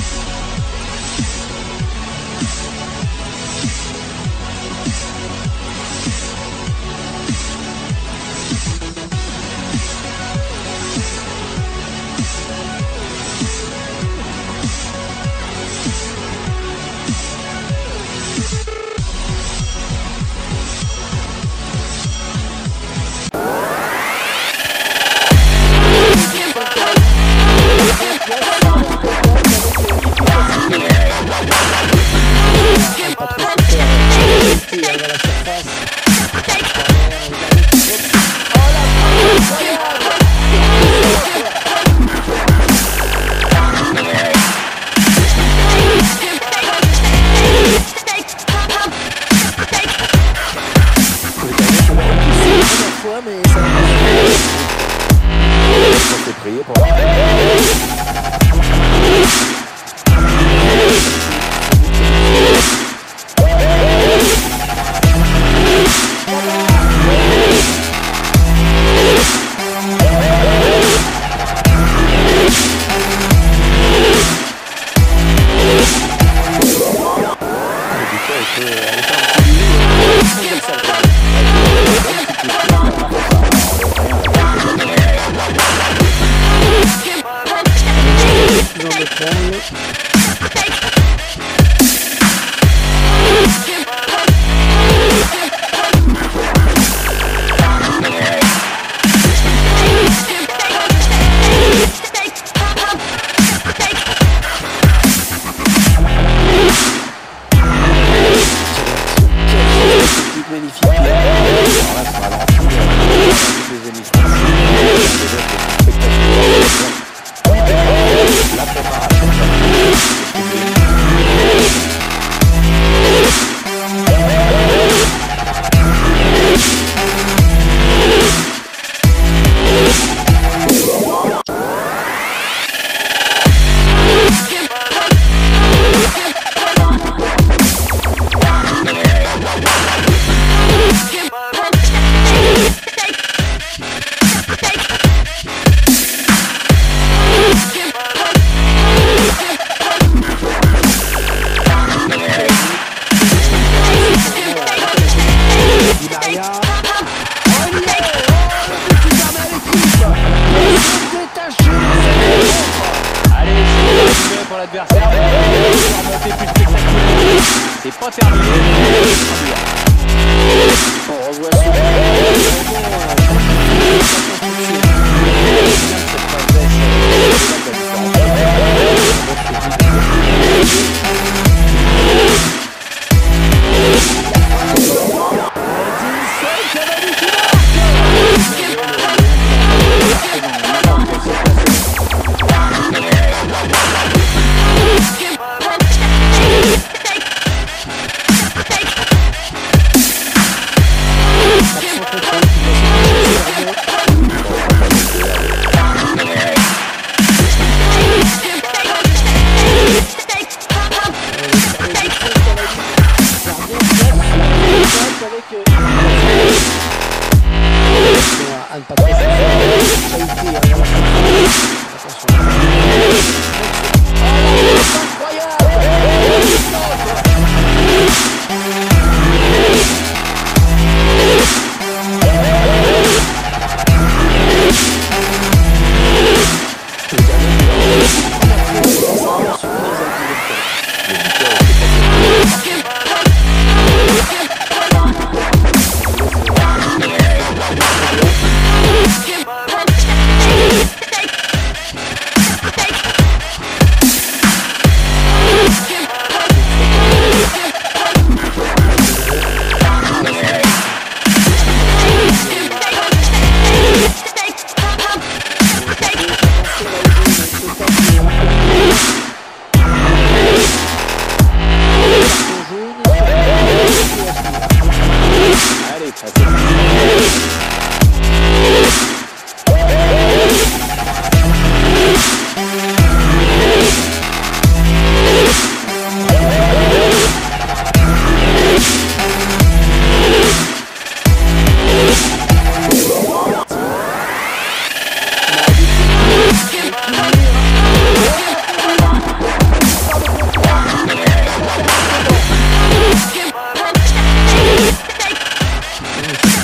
Peace. Miami. Watch out. Oh,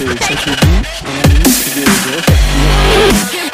do, take your beat and you.